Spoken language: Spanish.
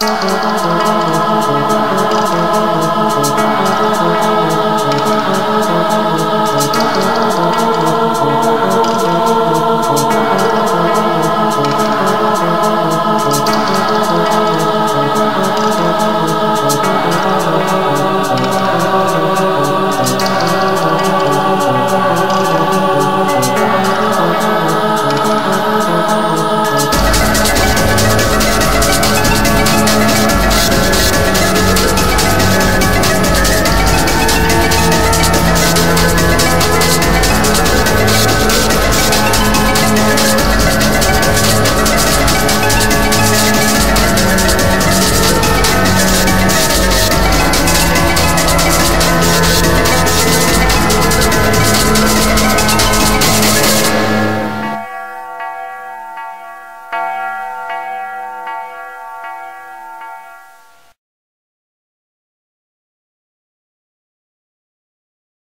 Oh